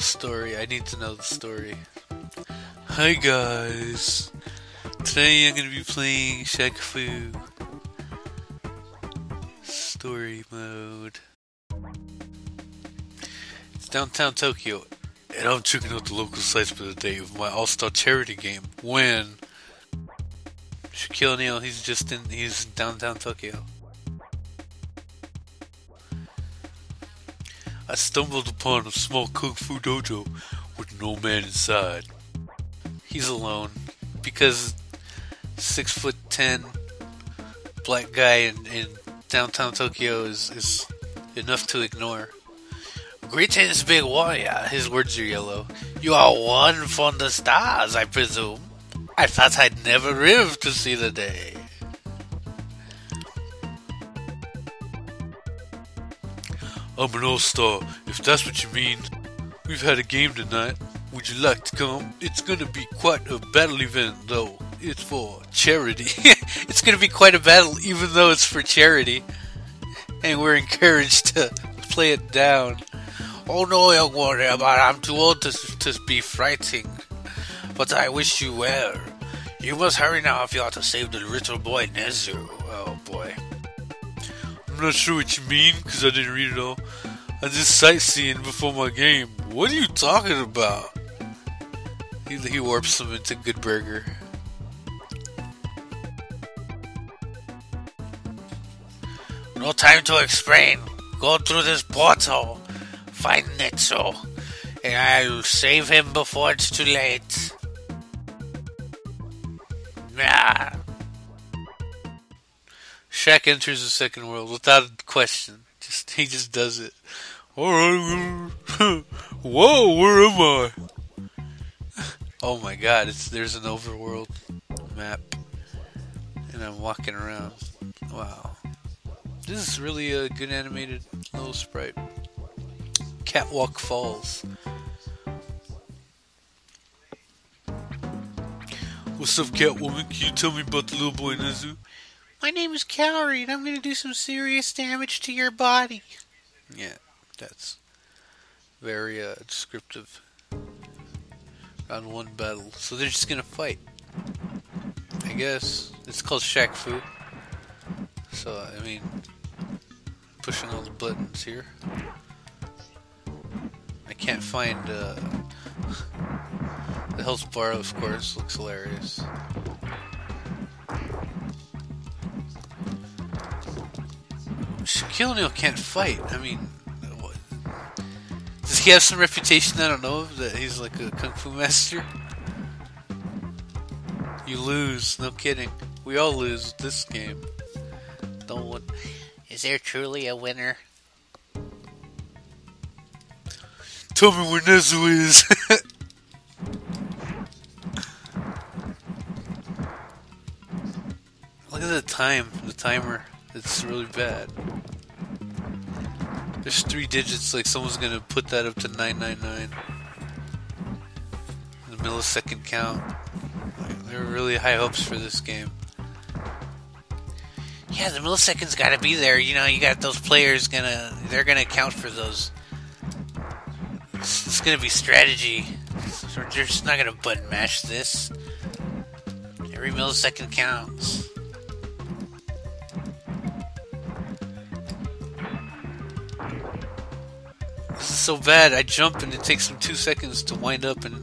Story. I need to know the story. Hi guys. Today I'm gonna be playing Shaq Fu. Story mode. It's downtown Tokyo, and I'm checking out the local sites for the day of my All-Star charity game. When Shaquille O'Neal, he's just in, he's in downtown Tokyo. I stumbled upon a small kung fu dojo with no man inside. He's alone because six foot ten black guy in, in downtown Tokyo is, is enough to ignore. Greetings, big warrior. His words are yellow. You are one from the stars, I presume. I thought I'd never live to see the day. I'm an all-star, if that's what you mean. We've had a game tonight. Would you like to come? It's gonna be quite a battle event, though. It's for charity. it's gonna be quite a battle, even though it's for charity. And we're encouraged to play it down. Oh no, young but I'm too old to, to be fighting. But I wish you well. You must hurry now if you are to save the little boy Nezu. Oh boy. I'm not sure what you mean, because I didn't read it all. I just sightseeing before my game. What are you talking about? He, he warps him into Good Burger. No time to explain. Go through this portal. Find Netsu. And I'll save him before it's too late. Nah. Shaq enters the second world without a question. Just he just does it. Whoa, where am I? Oh my god, it's there's an overworld map. And I'm walking around. Wow. This is really a good animated little sprite. Catwalk Falls. What's up, Catwoman? Can you tell me about the little boy Nezu? My name is Kaori, and I'm gonna do some serious damage to your body. Yeah, that's very uh, descriptive. On one battle, so they're just gonna fight. I guess it's called Shaq Fu. So I mean, pushing all the buttons here. I can't find uh, the health bar. Of course, looks hilarious. O'Neal can't fight. I mean, what? does he have some reputation I don't know of that he's like a kung fu master? You lose, no kidding. We all lose this game. Don't want. Is there truly a winner? Tell me where Nezu is. Look at the time, the timer. It's really bad. There's three digits, like someone's gonna put that up to 999. The millisecond count. There are really high hopes for this game. Yeah, the milliseconds gotta be there. You know, you got those players gonna, they're gonna account for those. It's, it's gonna be strategy. So they're just not gonna button mash this. Every millisecond counts. So bad. I jump and it takes them two seconds to wind up and.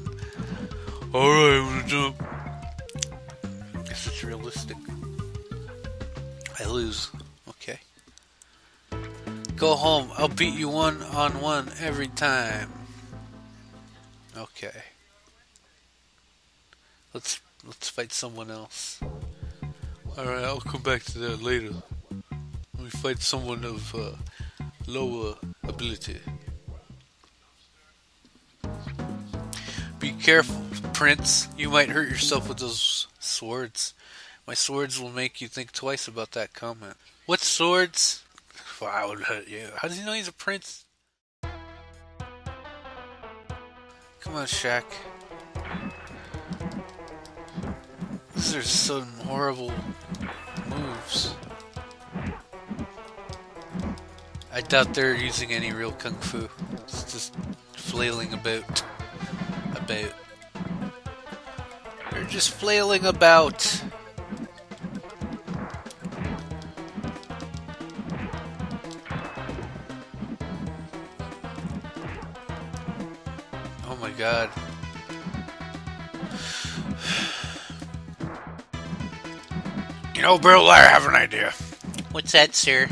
Alright, I'm gonna jump. Guess it's realistic. I lose. Okay. Go home. I'll beat you one on one every time. Okay. Let's let's fight someone else. Alright, I'll come back to that later. Let me fight someone of uh, lower ability. Be careful, Prince. You might hurt yourself with those swords. My swords will make you think twice about that comment. What swords? Well, I would hurt you. How does he know he's a prince? Come on, Shaq. These are some horrible moves. I doubt they're using any real kung fu. It's just flailing about. They're just flailing about. Oh my god. You know, Bill, I have an idea. What's that, sir?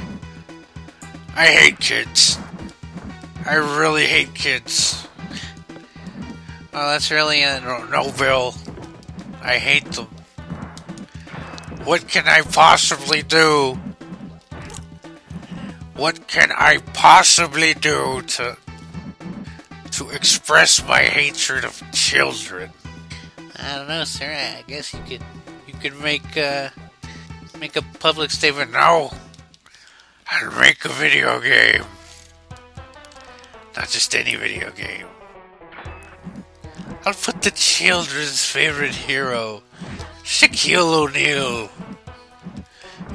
I hate kids. I really hate kids. Well, that's really a No, no, I hate them. What can I possibly do? What can I possibly do to to express my hatred of children? I don't know, sir. I guess you could you could make uh make a public statement. No. I'd make a video game. Not just any video game. I'll put the children's favorite hero, Shaquille O'Neal,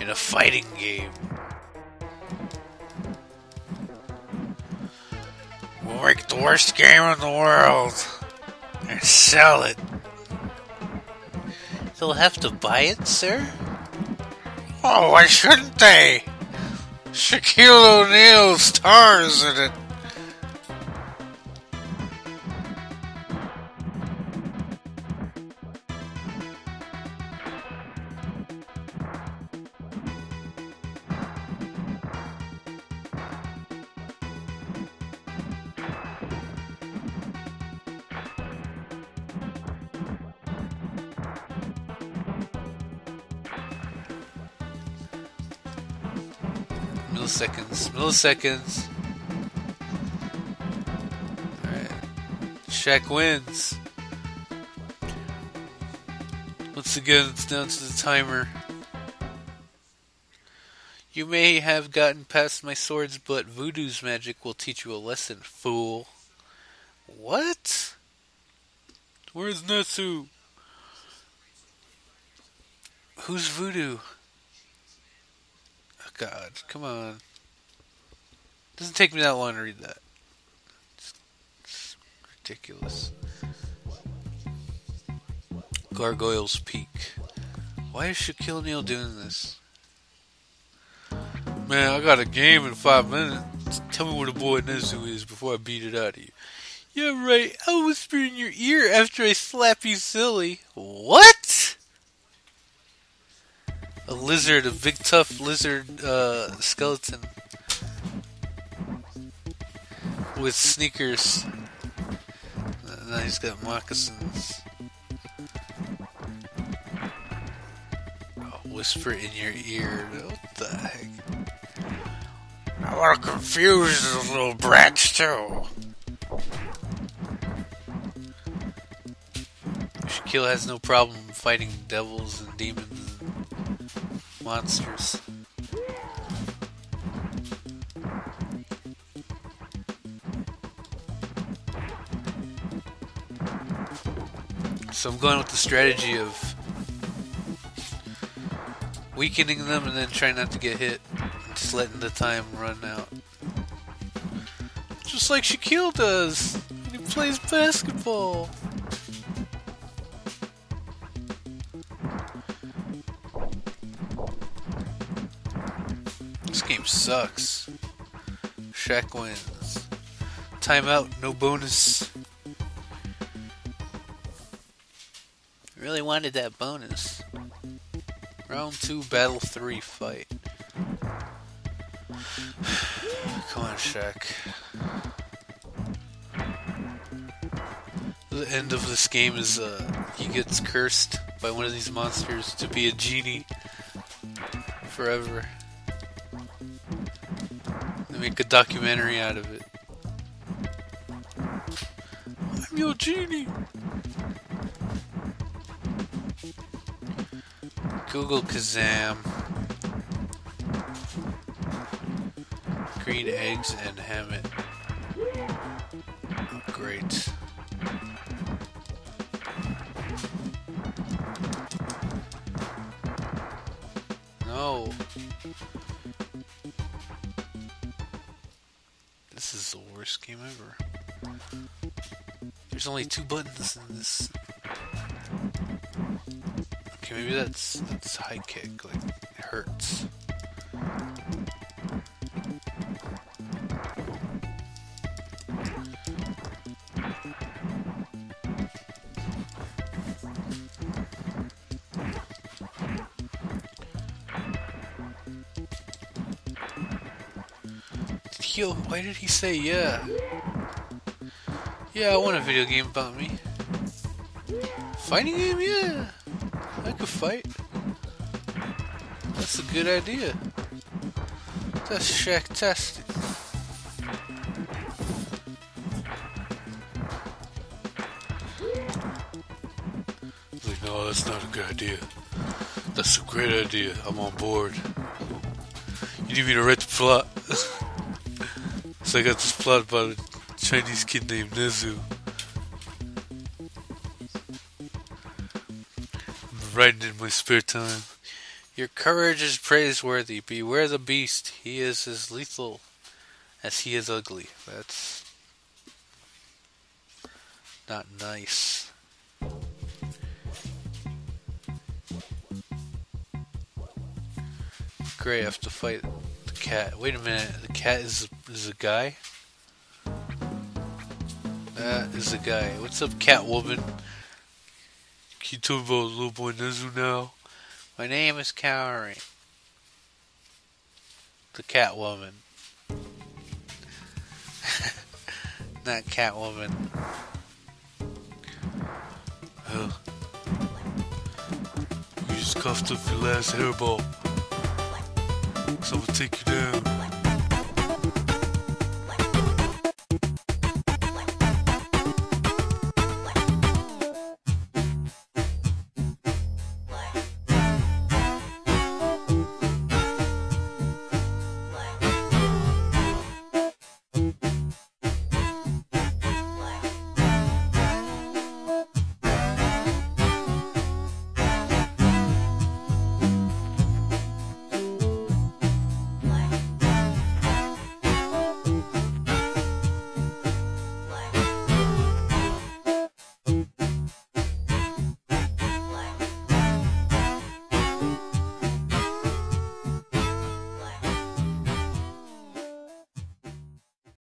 in a fighting game. We'll make the worst game in the world and sell it. They'll have to buy it, sir. Oh, why shouldn't they? Shaquille O'Neal stars in it. Milliseconds. Milliseconds. Alright. Shaq wins. Once again, it's down to the timer. You may have gotten past my swords, but voodoo's magic will teach you a lesson, fool. What? Where's Natsu? Who's voodoo? God, come on. It Doesn't take me that long to read that. It's, it's ridiculous. Gargoyle's Peak. Why is Shaquille O'Neal doing this? Man, I got a game in five minutes. Tell me where the boy Nezu is before I beat it out of you. Yeah, right. I'll whisper in your ear after I slap you silly. What? Lizard, a big tough lizard uh, skeleton with sneakers. Now he's got moccasins. Oh, whisper in your ear. What the heck? I want to confuse those little brats too. Shaquille has no problem fighting devils and demons monsters. So I'm going with the strategy of weakening them and then trying not to get hit. Just letting the time run out. Just like Shaquille does when he plays basketball. Game sucks. Shaq wins. Timeout, no bonus. Really wanted that bonus. Round 2, Battle 3 fight. Come on, Shaq. The end of this game is uh, he gets cursed by one of these monsters to be a genie forever. Make a documentary out of it. I'm your genie. Google Kazaam. Green eggs and Hammett. Great. No. This is the worst game ever. There's only two buttons in this. Okay, maybe that's that's high kick. Like it hurts. Why did he say yeah? Yeah, I want a video game about me. Fighting game? Yeah. I could fight. That's a good idea. That's shacktastic. Like, no, that's not a good idea. That's a great idea. I'm on board. You need me to write the plot? so I got this plot about a Chinese kid named Nezu. Writing in my spare time. Your courage is praiseworthy. Beware the beast. He is as lethal as he is ugly. That's not nice. Gray, have to fight cat. Wait a minute, the cat is is a guy? That is a guy. What's up, Catwoman? About little boy now? My name is Kaori. The Catwoman. Not Catwoman. Oh. You just coughed up your last hairball. So I'm gonna take you down.